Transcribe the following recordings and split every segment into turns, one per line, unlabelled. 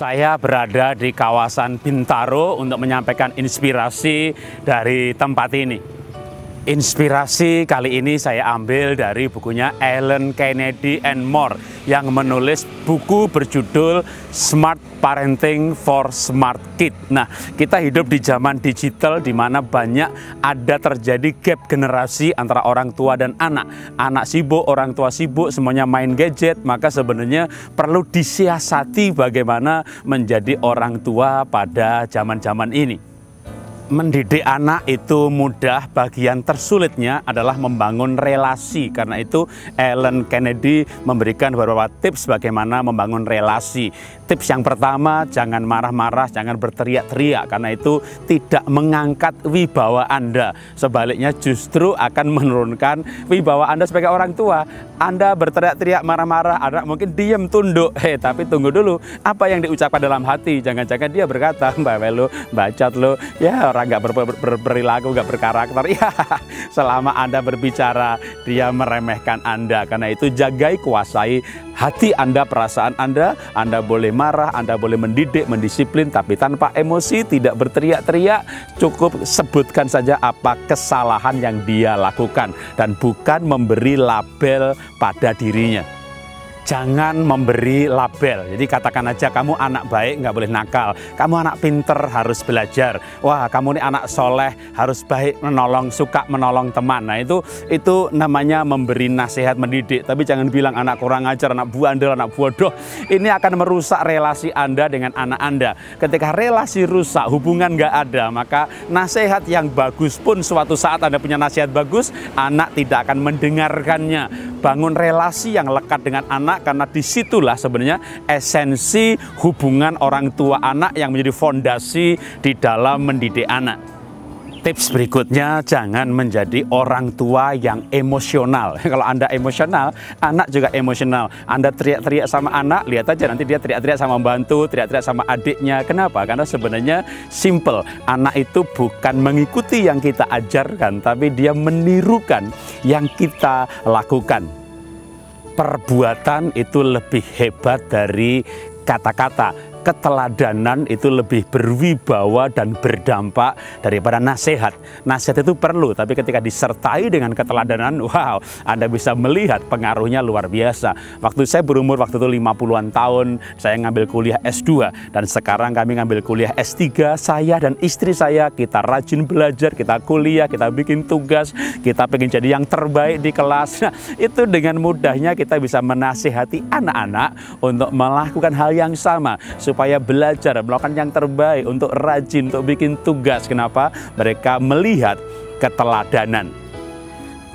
Saya berada di kawasan Bintaro untuk menyampaikan inspirasi dari tempat ini. Inspirasi kali ini saya ambil dari bukunya Ellen Kennedy and More yang menulis buku berjudul Smart Parenting for Smart Kid. Nah, kita hidup di zaman digital di mana banyak ada terjadi gap generasi antara orang tua dan anak. Anak sibuk, orang tua sibuk, semuanya main gadget, maka sebenarnya perlu disiasati bagaimana menjadi orang tua pada zaman-zaman ini mendidik anak itu mudah, bagian tersulitnya adalah membangun relasi. Karena itu Ellen Kennedy memberikan beberapa tips bagaimana membangun relasi. Tips yang pertama, jangan marah-marah, jangan berteriak-teriak karena itu tidak mengangkat wibawa Anda. Sebaliknya justru akan menurunkan wibawa Anda sebagai orang tua. Anda berteriak-teriak marah-marah, anak mungkin diam tunduk. Hei, tapi tunggu dulu, apa yang diucapkan dalam hati? Jangan-jangan dia berkata, Mbak Welo, bacot lo, ya orang nggak ber, ber, berperilaku, nggak berkarakter. Ya, selama Anda berbicara, dia meremehkan Anda. Karena itu jagai, kuasai hati Anda, perasaan Anda. Anda boleh marah, Anda boleh mendidik, mendisiplin, tapi tanpa emosi, tidak berteriak-teriak. Cukup sebutkan saja apa kesalahan yang dia lakukan. Dan bukan memberi label pada dirinya jangan memberi label. Jadi katakan aja kamu anak baik nggak boleh nakal, kamu anak pinter harus belajar. Wah kamu ini anak soleh harus baik menolong suka menolong teman. Nah itu itu namanya memberi nasihat mendidik. Tapi jangan bilang anak kurang ajar, anak buandel, anak bodoh. Ini akan merusak relasi anda dengan anak anda. Ketika relasi rusak, hubungan nggak ada, maka nasihat yang bagus pun suatu saat anda punya nasihat bagus, anak tidak akan mendengarkannya bangun relasi yang lekat dengan karena di situlah sebenarnya esensi hubungan orang tua anak yang menjadi fondasi di dalam mendidik anak. Tips berikutnya, jangan menjadi orang tua yang emosional. Kalau Anda emosional, anak juga emosional. Anda teriak-teriak sama anak, lihat aja nanti dia teriak-teriak sama bantu, teriak-teriak sama adiknya. Kenapa? Karena sebenarnya simple. Anak itu bukan mengikuti yang kita ajarkan, tapi dia menirukan yang kita lakukan. Perbuatan itu lebih hebat dari kata-kata keteladanan itu lebih berwibawa dan berdampak daripada nasihat. Nasihat itu perlu, tapi ketika disertai dengan keteladanan, wow, Anda bisa melihat pengaruhnya luar biasa. Waktu saya berumur waktu itu 50-an tahun, saya ngambil kuliah S2 dan sekarang kami ngambil kuliah S3, saya dan istri saya kita rajin belajar, kita kuliah, kita bikin tugas, kita pengen jadi yang terbaik di kelas. Nah, itu dengan mudahnya kita bisa menasihati anak-anak untuk melakukan hal yang sama supaya belajar, melakukan yang terbaik, untuk rajin, untuk bikin tugas. Kenapa? Mereka melihat keteladanan.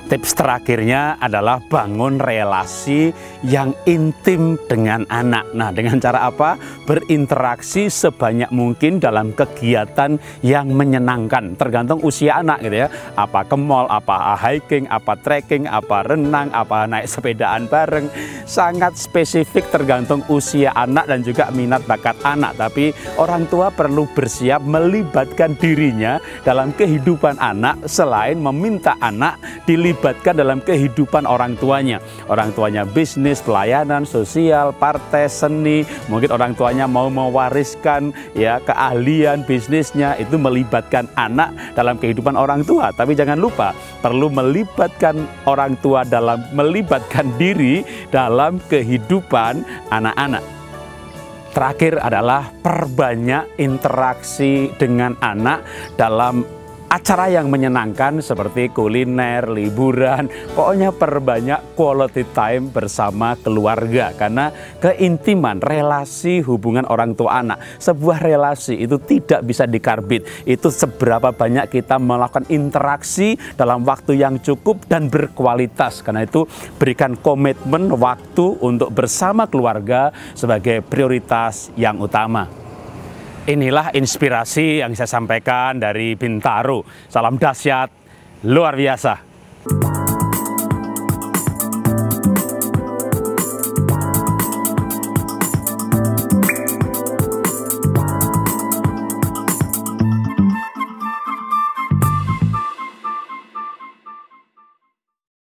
Tips terakhirnya adalah bangun relasi yang intim dengan anak. Nah, dengan cara apa? Berinteraksi sebanyak mungkin dalam kegiatan yang menyenangkan. Tergantung usia anak gitu ya. Apa ke mall, apa hiking, apa trekking, apa renang, apa naik sepedaan bareng. Sangat spesifik tergantung usia anak dan juga minat bakat anak. Tapi orang tua perlu bersiap melibatkan dirinya dalam kehidupan anak selain meminta anak dilibatkan dilibatkan dalam kehidupan orang tuanya. Orang tuanya bisnis, pelayanan, sosial, partai, seni, mungkin orang tuanya mau mewariskan ya keahlian bisnisnya itu melibatkan anak dalam kehidupan orang tua. Tapi jangan lupa perlu melibatkan orang tua dalam melibatkan diri dalam kehidupan anak-anak. Terakhir adalah perbanyak interaksi dengan anak dalam acara yang menyenangkan seperti kuliner, liburan, pokoknya perbanyak quality time bersama keluarga karena keintiman relasi hubungan orang tua anak, sebuah relasi itu tidak bisa dikarbit. Itu seberapa banyak kita melakukan interaksi dalam waktu yang cukup dan berkualitas. Karena itu berikan komitmen waktu untuk bersama keluarga sebagai prioritas yang utama. Inilah inspirasi yang saya sampaikan dari Bintaro. Salam dahsyat, luar biasa.